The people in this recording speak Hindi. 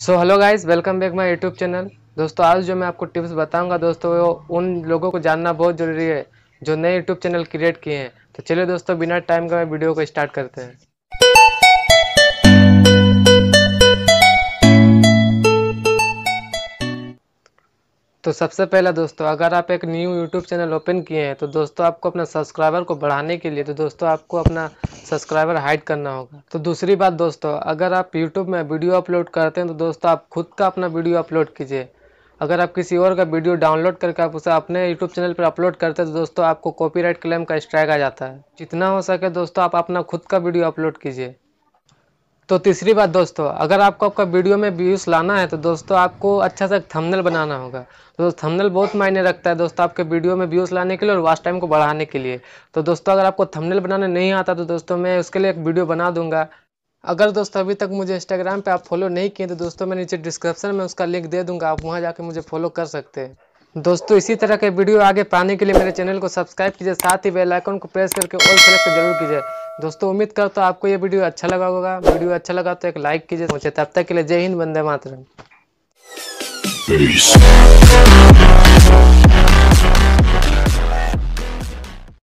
So hello guys welcome back my YouTube channel दोस्तों, आज जो मैं आपको टिप्स बताऊँगा, दोस्तों, वो उन लोगों को जानना बहुत ज़रूरी है जो नए यूट्यूब चैनल क्रिएट किए हैं। तो चलिए दोस्तों, बिना टाइम का वीडियो को स्टार्ट करते हैं। तो सबसे पहला दोस्तों, अगर आप एक न्यू यूट्यूब चैनल ओपन किए हैं तो दोस्तों आपको अपना सब्सक्राइबर को बढ़ाने के लिए तो दोस्तों आपको अपना सब्सक्राइबर हाइड करना होगा। तो दूसरी बात दोस्तों, अगर आप यूट्यूब में वीडियो अपलोड करते हैं तो दोस्तों आप खुद का अपना वीडियो अपलोड कीजिए। अगर आप किसी और का वीडियो डाउनलोड करके आप उसे अपने यूट्यूब चैनल पर अपलोड करते हैं तो दोस्तों आपको कॉपीराइट क्लेम का स्ट्राइक आ जाता है। जितना हो सके दोस्तों, आप अपना खुद का वीडियो अपलोड कीजिए। तो तीसरी बात दोस्तों, अगर आपको आपका वीडियो में व्यूज़ लाना है तो दोस्तों आपको अच्छा सा थंबनेल बनाना होगा। तो थंबनेल बहुत मायने रखता है दोस्तों आपके वीडियो में व्यूज़ लाने के लिए और वॉच टाइम को बढ़ाने के लिए। तो दोस्तों, अगर आपको थंबनेल बनाने नहीं आता तो दोस्तों मैं उसके लिए एक वीडियो बना दूँगा। अगर दोस्तों अभी तक मुझे इंस्टाग्राम पे आप फॉलो नहीं किए तो दोस्तों मैं नीचे डिस्क्रिप्शन में उसका लिंक दे दूँगा, आप वहाँ जाके मुझे फॉलो कर सकते हैं। दोस्तों, इसी तरह के वीडियो आगे पाने के लिए मेरे चैनल को सब्सक्राइब कीजिए, साथ ही बेल आइकन को प्रेस करके ऑल सेलेक्ट ज़रूर कीजिए। दोस्तों, उम्मीद करता हूँ आपको ये वीडियो अच्छा लगा होगा। वीडियो अच्छा लगा तो एक लाइक कीजिए, मुझे तब तक के लिए जय हिंद, वंदे मातरम।